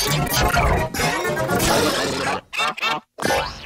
Thank you.